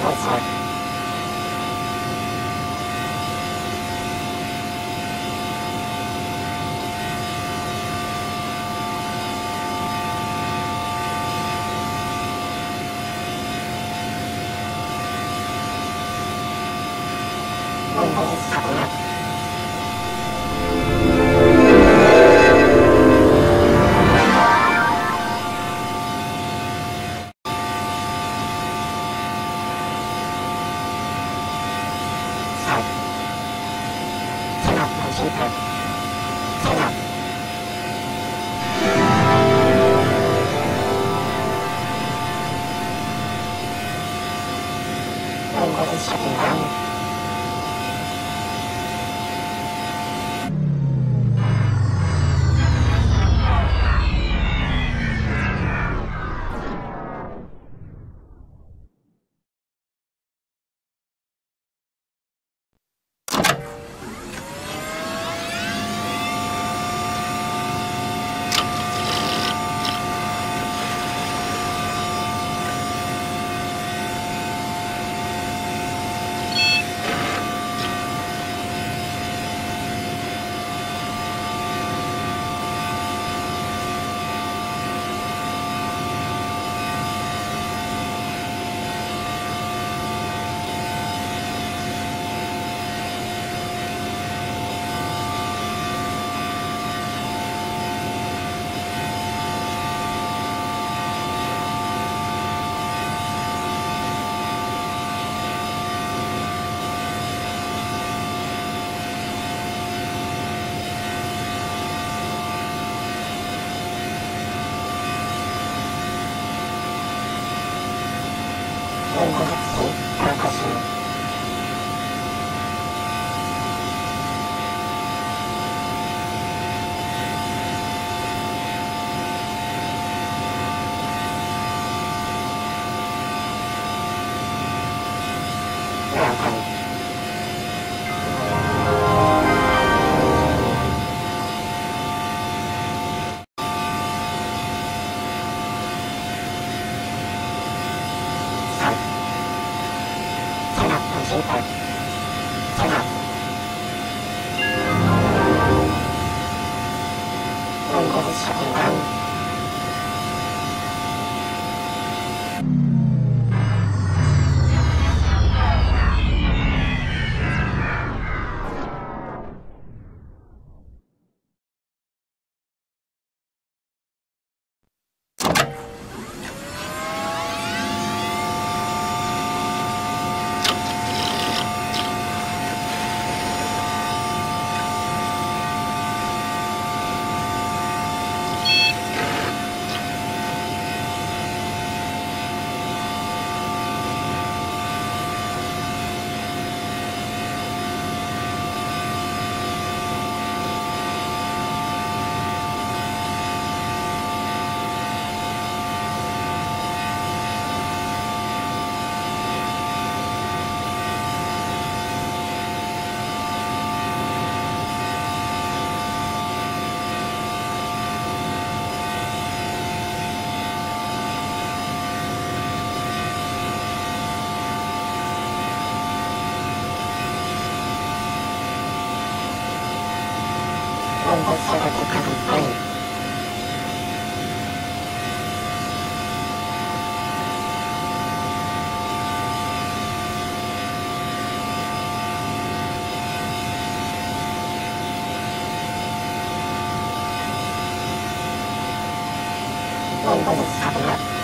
はい。はい。 시고요 Oh, Fracaso. 台。السبب كم طيب Thank you.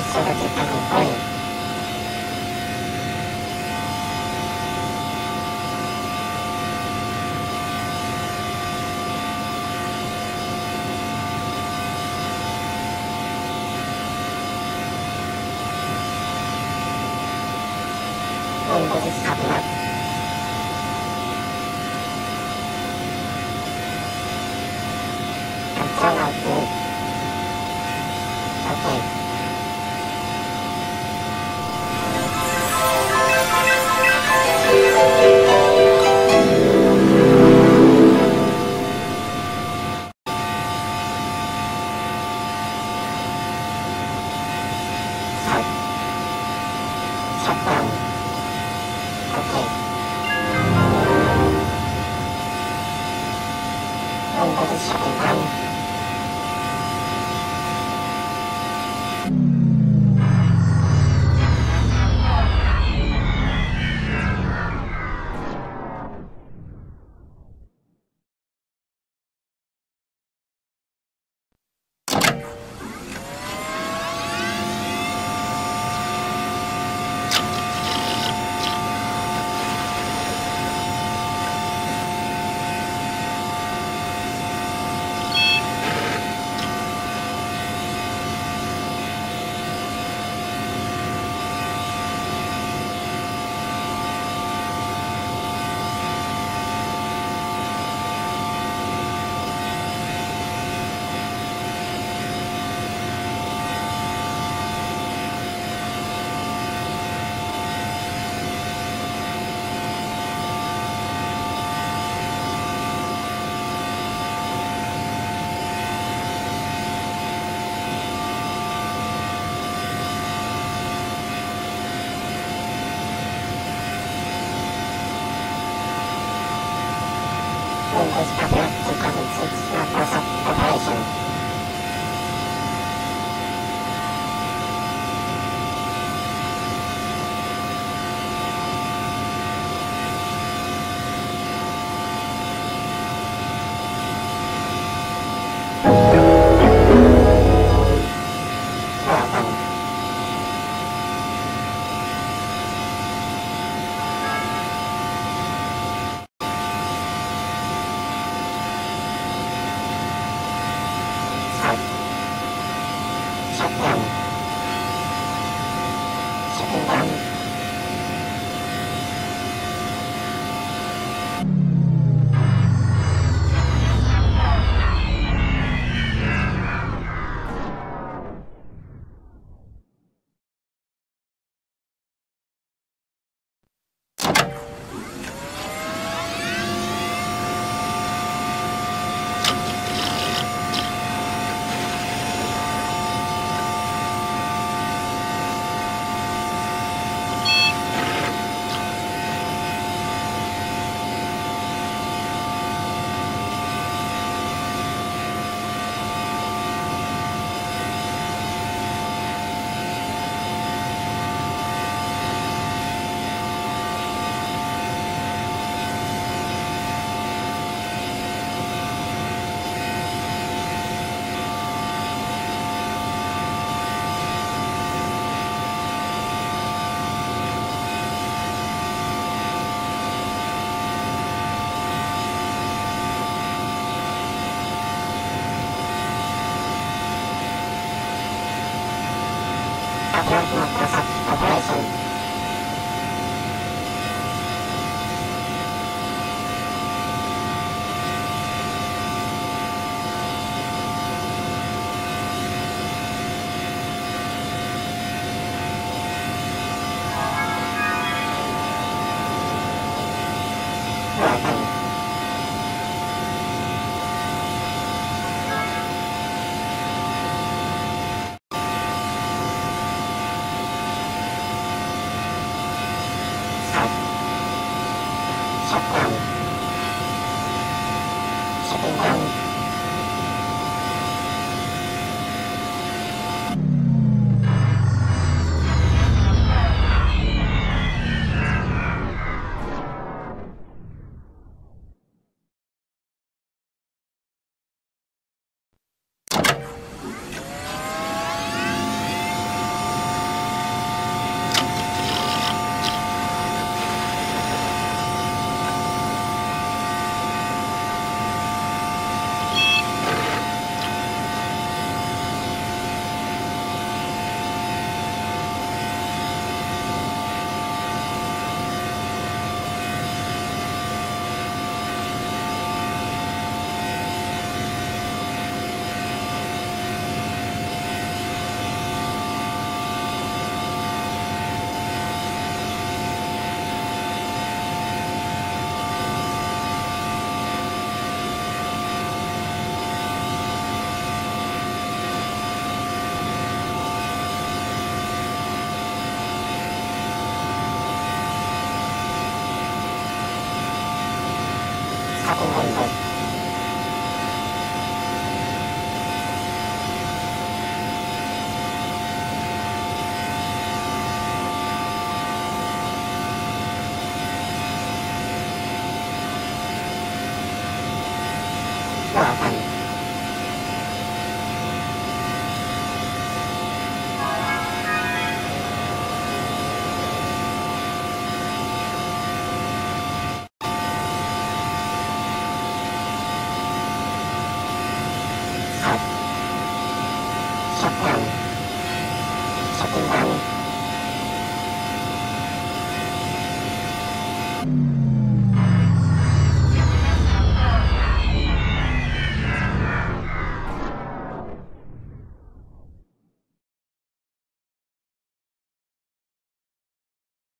Windows Server 2020. Windows starting up. Control Windows Public 2006 Microsoft Corporation. 好啊。